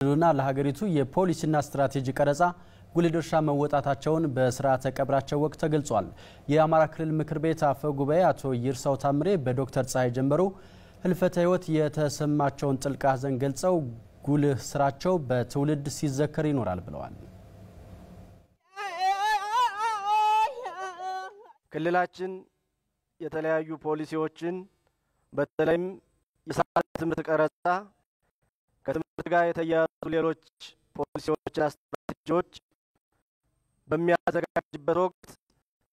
ለክልሉና ለሀገሪቱ የፖሊሲና ስትራቴጂ ቀረጻ ጉልህ ድርሻ መወጣታቸውን በስርዓተ ቀብራቸው ወቅት ተገልጿል። የአማራ ክልል ምክር ቤት አፈ ጉባኤ አቶ ይርሳው ታምሬ በዶክተር ፀሐይ ጀንበሩ ህልፈተ ህይወት የተሰማቸውን ጥልቅ ሐዘን ገልጸው ጉልህ ስራቸው በትውልድ ሲዘከር ይኖራል ብለዋል። ክልላችን የተለያዩ ፖሊሲዎችን በተለይም የስርዓተ ትምህርት ቀረጻ ከትምህርት ጋር የተያያዙ ሌሎች ፖሊሲዎችና ስትራቴጂዎች በሚያዘጋጅበት ወቅት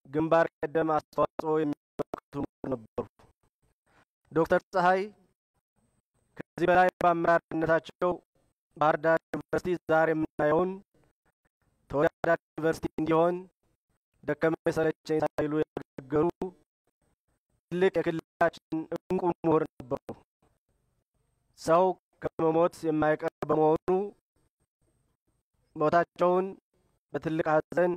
ግንባር ቀደም አስተዋጽኦ የሚያበረክቱ ነበሩ። ዶክተር ፀሐይ ከዚህ በላይ በአመራርነታቸው ባህር ዳር ዩኒቨርሲቲ ዛሬ የምናየውን ተወዳዳሪ ዩኒቨርሲቲ እንዲሆን ደከመኝ ሰለቸኝ ሳይሉ ያገለገሉ ትልቅ የክልላችን እንቁ ምሁር ነበሩ። ሰው ከመሞት የማይቀር በመሆኑ ሞታቸውን በትልቅ ሐዘን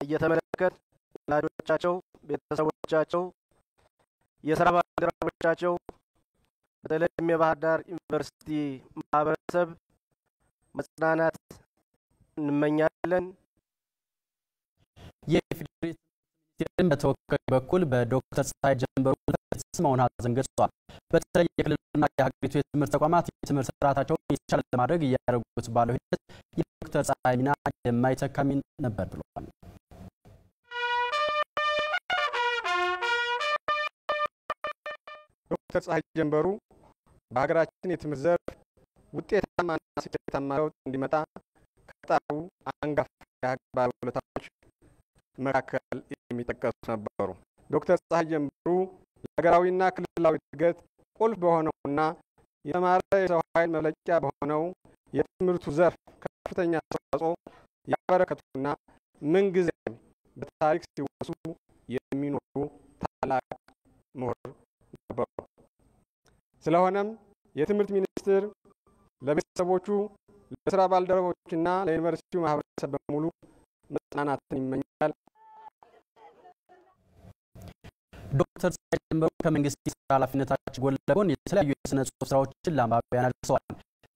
እየተመለከት ወላጆቻቸው፣ ቤተሰቦቻቸው፣ የስራ ባልደረቦቻቸው በተለይም የባህር ዳር ዩኒቨርሲቲ ማህበረሰብ መጽናናት እንመኛለን። የኢፌዴሪ ሚኒስቴርን በተወካዩ በኩል በዶክተር ፀሐይ ጀንበሩ የተሰማውን ሐዘን ገልጿል። በተለይ የክልሉና የሀገሪቱ የትምህርት ተቋማት የትምህርት ስርዓታቸውን የተሻለ ለማድረግ እያደረጉት ባለው ሂደት የዶክተር ፀሐይ ሚና የማይተካ ነበር ብለዋል። ዶክተር ፀሐይ ጀንበሩ በሀገራችን የትምህርት ዘርፍ ውጤታማና ስኬታማ ለውጥ እንዲመጣ ከጣሩ አንጋፋ የሀገር ባለውለታዎች መካከል የሚጠቀሱ ነበሩ። ዶክተር ፀሐይ ጀንበሩ ለሀገራዊና ክልላዊ እድገት ቁልፍ በሆነውና የተማረ የሰው ኃይል መለቂያ በሆነው የትምህርቱ ዘርፍ ከፍተኛ አስተዋጽኦ ያበረከቱና ምንጊዜም በታሪክ ሲወሱ የሚኖሩ ታላቅ ምሁር ነበሩ። ስለሆነም የትምህርት ሚኒስቴር ለቤተሰቦቹ፣ ለስራ ባልደረቦችና ለዩኒቨርሲቲው ማህበረሰብ በሙሉ መጽናናትን ይመኛል። ዶክተር ፀሐይ ጀንበሩ ከመንግስት የስራ ኃላፊነታቸው ጎን ለጎን የተለያዩ የስነ ጽሁፍ ስራዎችን ለአንባቢያን አድርሰዋል።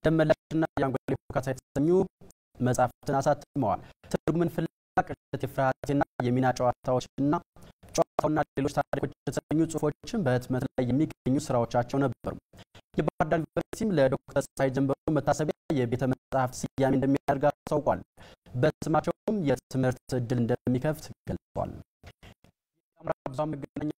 ደመላሽና የአንጎላ ፎካታ የተሰኙ መጽሐፍትን አሳትመዋል። ትርጉምን ፍለጋ፣ ቅዠት፣ የፍርሃቴና የሚና ጨዋታዎችና ጨዋታውና ሌሎች ታሪኮች የተሰኙ ጽሁፎችን በህትመት ላይ የሚገኙ ስራዎቻቸው ነበሩ። የባህር ዳር ዩኒቨርሲቲም ለዶክተር ፀሐይ ጀንበሩ መታሰቢያ የቤተ መጽሐፍት ስያሜ እንደሚያደርግ አስታውቋል። በስማቸውም የትምህርት እድል እንደሚከፍት ገልጿል። የአማራ ብዙኃን መገናኛ